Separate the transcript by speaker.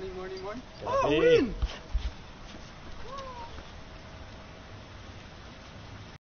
Speaker 1: Morning, morning, morning.
Speaker 2: Oh, win!